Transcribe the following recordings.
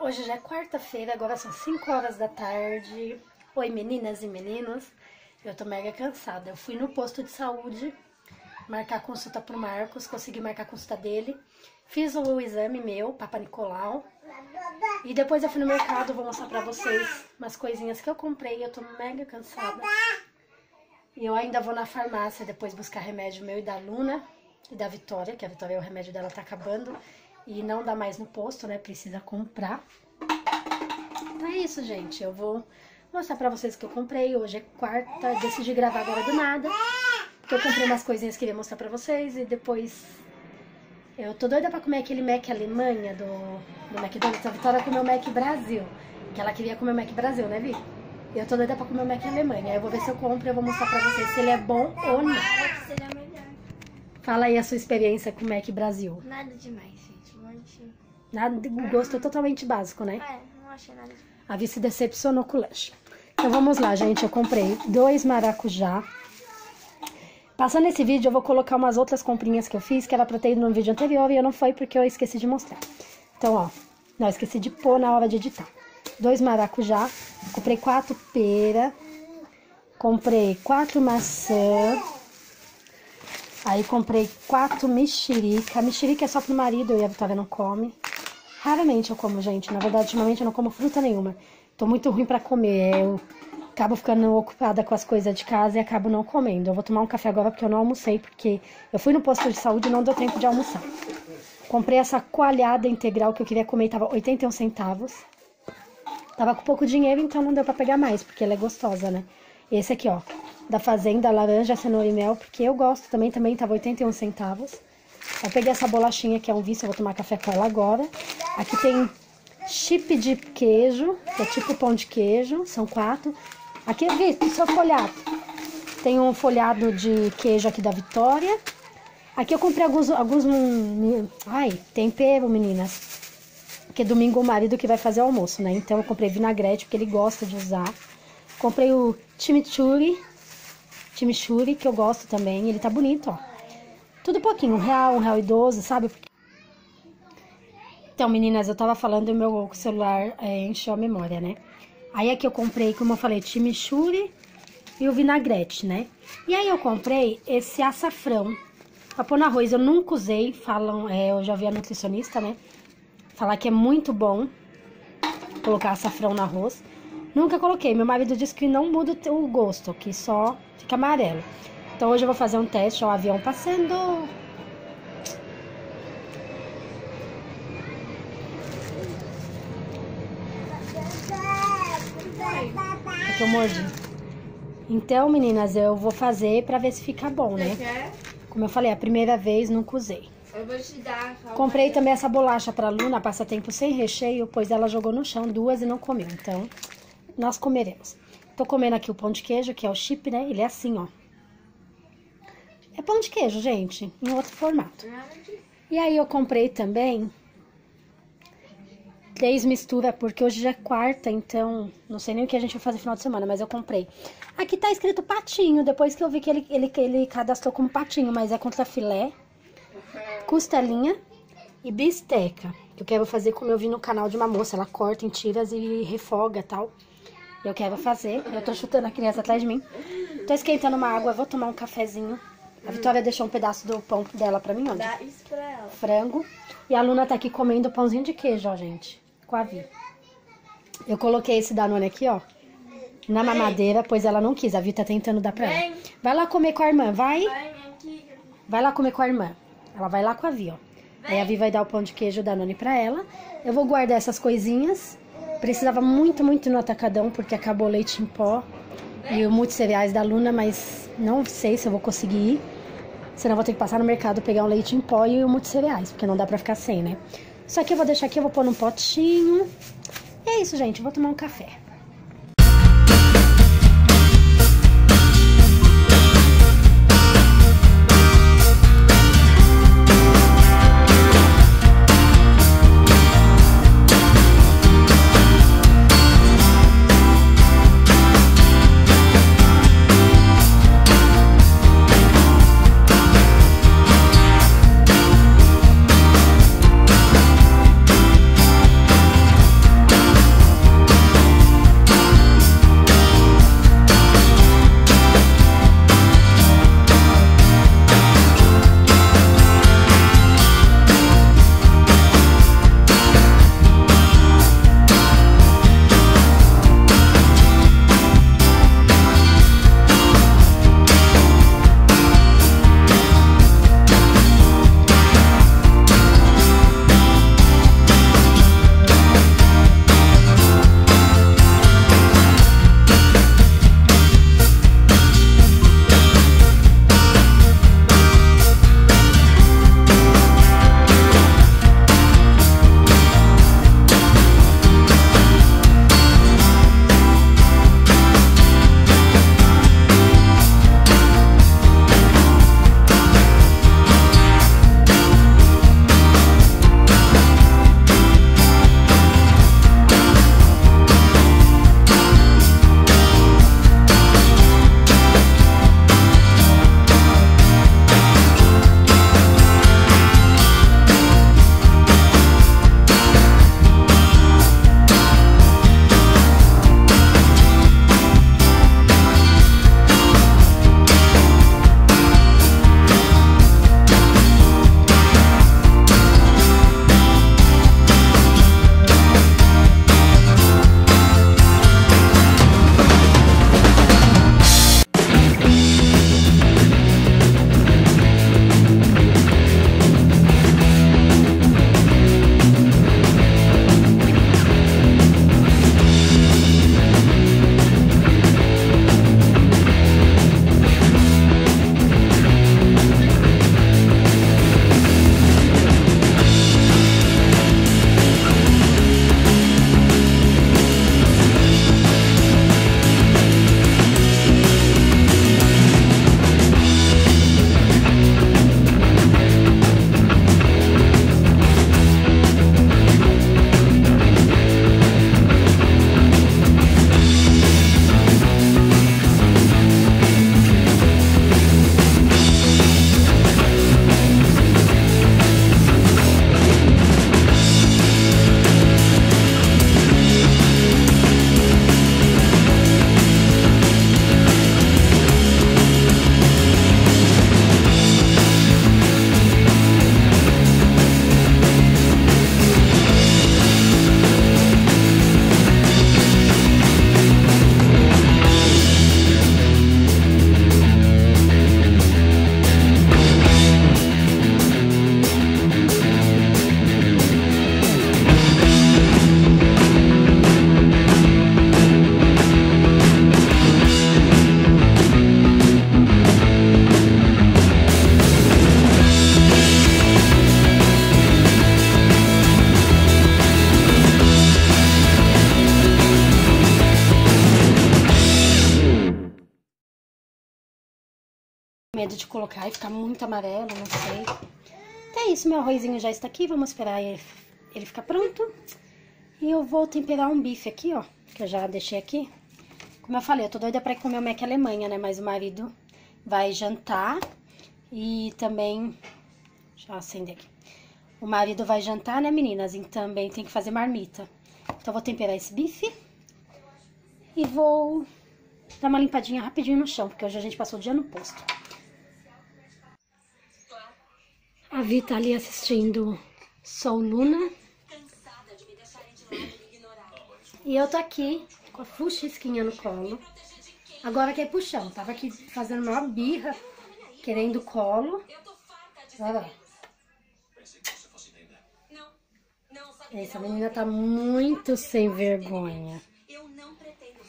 Hoje já é quarta-feira, agora são 5 horas da tarde. Oi, meninas e meninos. Eu tô mega cansada. Eu fui no posto de saúde marcar consulta pro Marcos, consegui marcar a consulta dele. Fiz o exame meu, Papa Nicolau. E depois eu fui no mercado, vou mostrar pra vocês umas coisinhas que eu comprei. Eu tô mega cansada. E eu ainda vou na farmácia depois buscar remédio meu e da Luna e da Vitória, que a Vitória, o remédio dela tá acabando. E não dá mais no posto, né? Precisa comprar. Então é isso, gente. Eu vou mostrar pra vocês que eu comprei. Hoje é quarta, decidi gravar agora do nada. Porque eu comprei umas coisinhas que eu queria mostrar pra vocês. E depois... Eu tô doida pra comer aquele Mac Alemanha do, do McDonald's. A Vitória comeu o Mac Brasil. Que ela queria comer o Mac Brasil, né, Vi? Eu tô doida pra comer o Mac Alemanha. Eu vou ver se eu compro e eu vou mostrar pra vocês se ele é bom ou não. Fala aí a sua experiência com o Mac Brasil. Nada demais, gente. Um monte... Nada, o gosto totalmente básico, né? É, não achei nada demais. A Vi se decepcionou com o lanche. Então vamos lá, gente. Eu comprei dois maracujá. Passando esse vídeo, eu vou colocar umas outras comprinhas que eu fiz, que era pra ter ido no vídeo anterior e eu não foi porque eu esqueci de mostrar. Então, ó, não, esqueci de pôr na hora de editar. Dois maracujá, comprei quatro pera, comprei quatro maçã, aí comprei quatro mexerica. Mexerica é só pro marido, eu e a Vitória não come. Raramente eu como, gente. Na verdade, ultimamente eu não como fruta nenhuma. Tô muito ruim pra comer. Eu acabo ficando ocupada com as coisas de casa e acabo não comendo. Eu vou tomar um café agora porque eu não almocei, porque eu fui no posto de saúde e não deu tempo de almoçar. Comprei essa coalhada integral que eu queria comer, tava 81 centavos. Tava com pouco dinheiro, então não deu pra pegar mais, porque ela é gostosa, né? Esse aqui, ó, da Fazenda, laranja, cenoura e mel, porque eu gosto também, também tava 81 centavos. Eu peguei essa bolachinha que é um vício, eu vou tomar café com ela agora. Aqui tem chip de queijo, que é tipo pão de queijo, são quatro. Aqui, Vitor, seu folhado. Tem um folhado de queijo aqui da Vitória. Aqui eu comprei alguns, alguns, hum, ai, tempero, meninas. Porque domingo o marido que vai fazer o almoço, né? Então eu comprei vinagrete, porque ele gosta de usar. Comprei o chimichurri, chimichurri, que eu gosto também. Ele tá bonito, ó. Tudo pouquinho, um real, um real e doze, sabe? Então, meninas, eu tava falando e o meu celular é, encheu a memória, né? Aí aqui eu comprei, como eu falei, chimichurri e o vinagrete, né? E aí eu comprei esse açafrão pra pôr no arroz. Eu nunca usei, falam, é, eu já vi a nutricionista, né? Falar que é muito bom colocar açafrão no arroz. Nunca coloquei. Meu marido disse que não muda o gosto, que só fica amarelo. Então hoje eu vou fazer um teste, ó, o avião passando. Aqui eu mordi. Então, meninas, eu vou fazer pra ver se fica bom, né? Como eu falei, a primeira vez nunca usei. Eu vou te dar. Comprei também essa bolacha pra Luna, passatempo sem recheio, pois ela jogou no chão duas e não comeu. Então, nós comeremos. Tô comendo aqui o pão de queijo, que é o chip, né? Ele é assim, ó. É pão de queijo, gente, em outro formato. E aí eu comprei também três misturas, porque hoje já é quarta, então não sei nem o que a gente vai fazer no final de semana, mas eu comprei. Aqui tá escrito patinho, depois que eu vi que ele, ele, ele cadastrou como patinho, mas é contra filé, costelinha e bisteca. Que eu quero fazer como eu vi no canal de uma moça, ela corta em tiras e refoga tal. Eu quero fazer, eu tô chutando a criança atrás de mim. Tô esquentando uma água, vou tomar um cafezinho. A Vitória deixou um pedaço do pão dela pra mim, onde? Dá isso pra ela. frango. E a Luna tá aqui comendo pãozinho de queijo, ó, gente. Com a Vi. Eu coloquei esse Danone aqui, ó. Na mamadeira, pois ela não quis. A Vi tá tentando dar pra ela. Vai lá comer com a irmã, vai. Vai lá comer com a irmã. Ela vai lá com a Vi, ó. Aí a Vi vai dar o pão de queijo Danone pra ela. Eu vou guardar essas coisinhas. Precisava muito, muito no atacadão, porque acabou o leite em pó e o cereais da Luna, mas não sei se eu vou conseguir ir. Senão eu vou ter que passar no mercado, pegar um leite em pó e o cereais, porque não dá pra ficar sem, né? Isso aqui eu vou deixar aqui, eu vou pôr num potinho. E é isso, gente. Eu vou tomar um café. Medo de colocar e ficar muito amarelo, não sei. Então é isso, meu arrozinho já está aqui. Vamos esperar ele, ele ficar pronto. E eu vou temperar um bife aqui, ó. Que eu já deixei aqui. Como eu falei, eu tô doida pra comer o Mac Alemanha, né? Mas o marido vai jantar. E também... Deixa eu acender aqui. O marido vai jantar, né, meninas? E também tem que fazer marmita. Então, eu vou temperar esse bife. E vou dar uma limpadinha rapidinho no chão, porque hoje a gente passou o dia no posto. A Vi tá ali assistindo Sol Luna. E eu tô aqui com a fuxisquinha no colo. Agora quer ir pro chão. Tava aqui fazendo uma birra, querendo colo. Olha lá. Essa menina tá muito sem vergonha.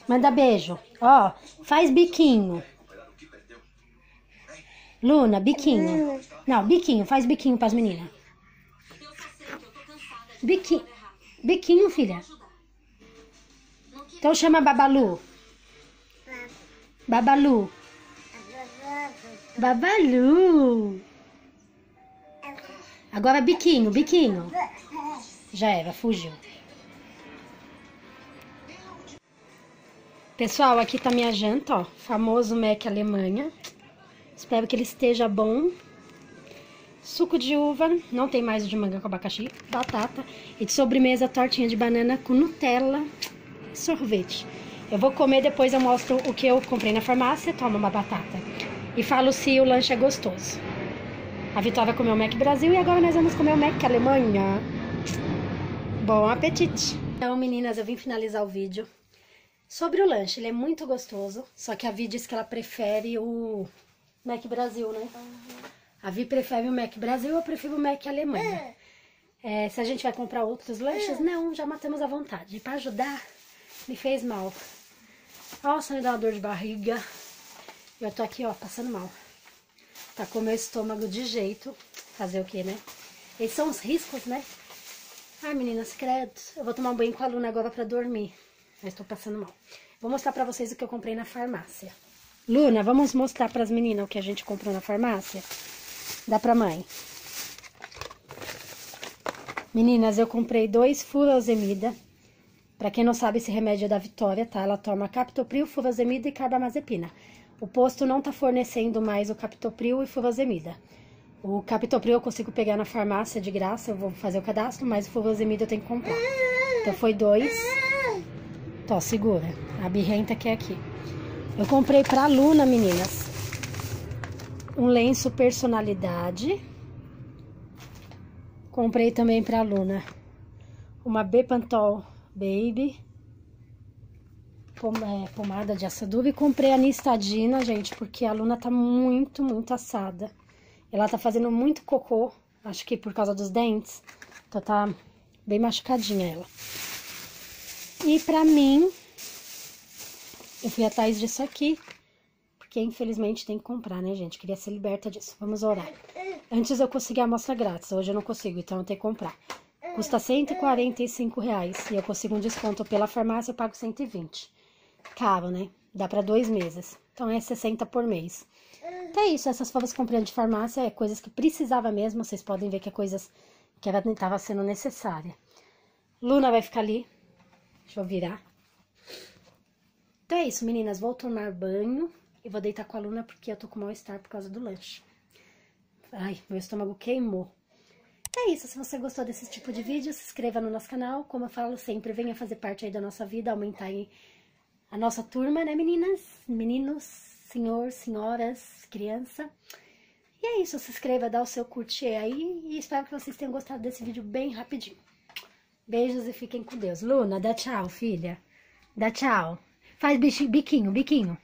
Manda beijo. Ó, faz biquinho. Luna, biquinho. Não, biquinho. Faz biquinho pras meninas. Biquinho. Biquinho, filha. Então chama Babalu. Babalu. Babalu. Agora biquinho, biquinho. Já era, fugiu. Pessoal, aqui tá minha janta, ó. Famoso Mac Alemanha. Espero que ele esteja bom. Suco de uva, não tem mais o de manga com abacaxi, batata. E de sobremesa, tortinha de banana com Nutella, sorvete. Eu vou comer, depois eu mostro o que eu comprei na farmácia, tomo uma batata. E falo se o lanche é gostoso. A Vitória comeu o Mac Brasil e agora nós vamos comer o Mac Alemanha. Bom apetite! Então, meninas, eu vim finalizar o vídeo. Sobre o lanche, ele é muito gostoso, só que a Vi disse que ela prefere o Mac Brasil, né? A Vi prefere o Mac Brasil, eu prefiro o Mac Alemanha. É, se a gente vai comprar outros lanches, não, já matamos à vontade. E pra ajudar, me fez mal. Nossa, me dá uma dor de barriga. Eu tô aqui, ó, passando mal. Tá com o meu estômago de jeito. Fazer o quê, né? Esses são os riscos, né? Ai, meninas, credo. Eu vou tomar um banho com a Luna agora pra dormir. Mas tô passando mal. Vou mostrar pra vocês o que eu comprei na farmácia. Luna, vamos mostrar pras meninas o que a gente comprou na farmácia? Dá pra mãe. Meninas, eu comprei dois furosemida. Pra quem não sabe, esse remédio é da Vitória, tá? Ela toma captopril, furosemida e carbamazepina. O posto não tá fornecendo mais o captopril e furosemida. O captopril eu consigo pegar na farmácia de graça, eu vou fazer o cadastro, mas o furosemida eu tenho que comprar. Então foi dois. Tó, segura. A birrenta que é aqui. Eu comprei pra Luna, meninas, um lenço personalidade. Comprei também pra Luna uma Bepantol Baby. É, pomada de assadura. E comprei a Nistadina, gente, porque a Luna tá muito, muito assada. Ela tá fazendo muito cocô, acho que por causa dos dentes. Então tá bem machucadinha ela. E pra mim, eu fui atrás disso aqui, porque infelizmente tem que comprar, né, gente? Queria ser liberta disso. Vamos orar. Antes eu conseguia a amostra grátis, hoje eu não consigo, então eu tenho que comprar. Custa 145 reais e eu consigo um desconto pela farmácia, eu pago 120. Caro, né? Dá pra dois meses. Então é 60 por mês. Então é isso, essas favas comprando de farmácia é coisas que precisava mesmo. Vocês podem ver que é coisas que estava sendo necessária. Luna vai ficar ali. Deixa eu virar. Então é isso, meninas. Vou tomar banho e vou deitar com a Luna porque eu tô com mal-estar por causa do lanche. Ai, meu estômago queimou. É isso, se você gostou desse tipo de vídeo, se inscreva no nosso canal. Como eu falo sempre, venha fazer parte aí da nossa vida, aumentar aí a nossa turma, né, meninas? Meninos, senhor, senhoras, criança. E é isso, se inscreva, dá o seu curtir aí e espero que vocês tenham gostado desse vídeo bem rapidinho. Beijos e fiquem com Deus. Luna, dá tchau, filha. Dá tchau. Faz biquinho, biquinho.